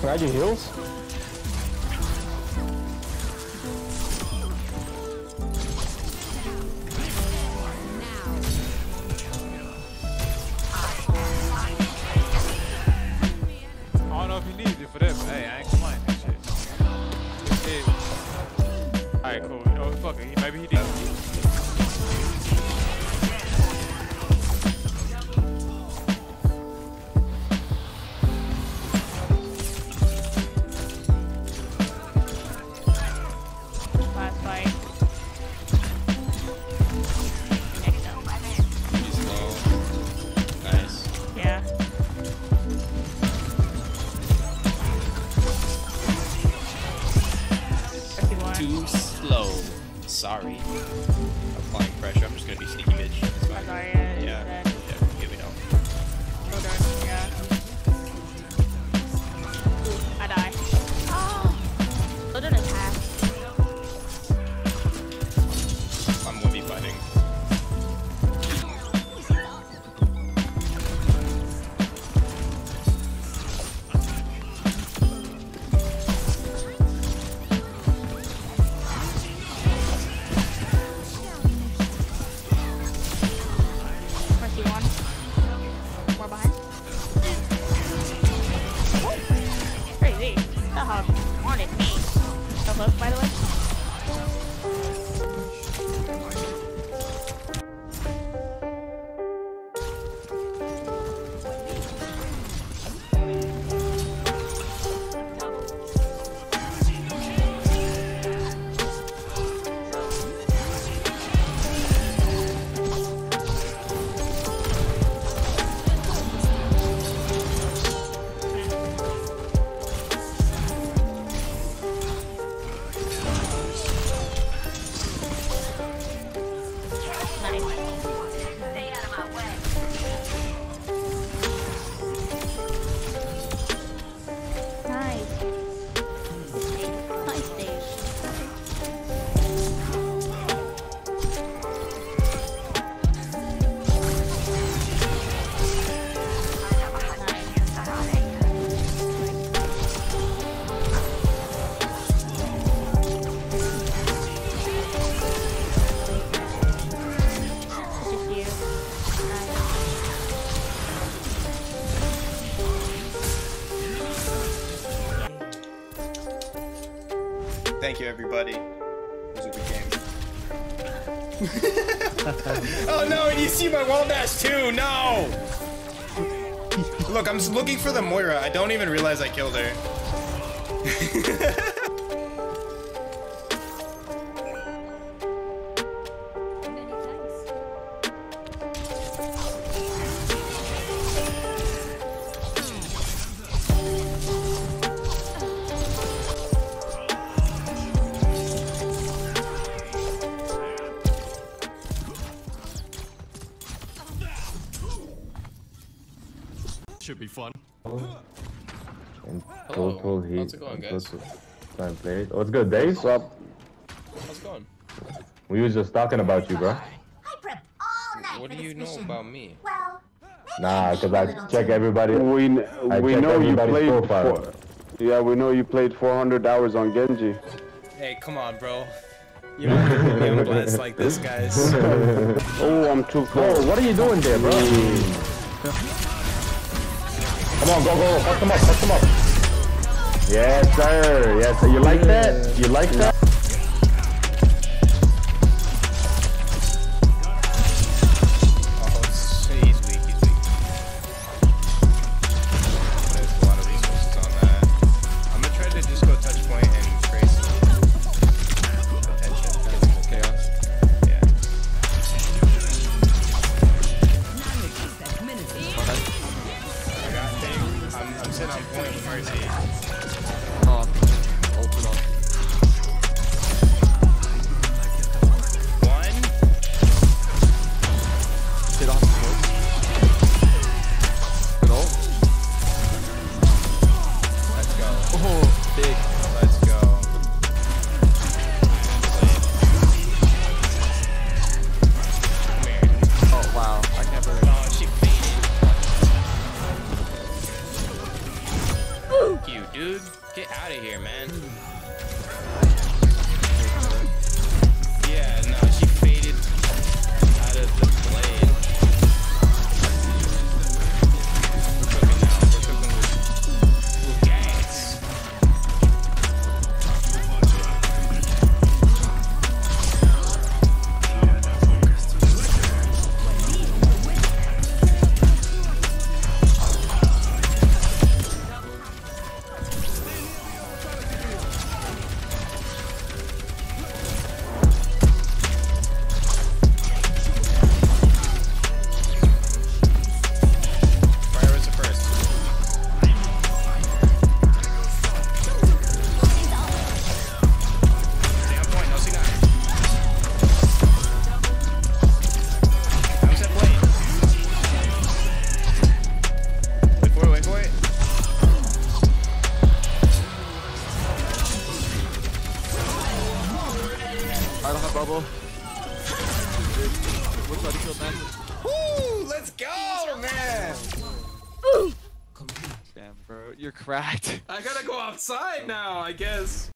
Can I do Alright, cool. You know? Fuck it. Maybe he did. Slow. Sorry. Applying pressure. I'm just gonna be sneaky bitch. It's fine. Sorry, yeah, Yeah. dead. Yeah. By the way. Thank you, everybody. It was a good game. oh no, and you see my wall dash too. No. Look, I'm just looking for the Moira. I don't even realize I killed her. Should be fun. And Hello. total heat. How's it going, guys? total Time played. What's good, Dave? What's? How's it going? We was just talking about you, bro. I prepped all night What for do you this know mission. about me? Well, Nah, cause I check everybody. We I we check know you played. profile. For, yeah, we know you played 400 hours on Genji. Hey, come on, bro. You don't have to put me blast like this, guys. Oh, I'm too close. Oh, what are you doing there, bro? Come on, go, go, fuck them up, fuck them up. Yes, sir. Yes, sir. You like that? You like that? Sitting on point Mercy. Uh, open up. Have bubble. What's already? Woo! Let's go, man! Damn, bro, you're cracked. I gotta go outside now, I guess.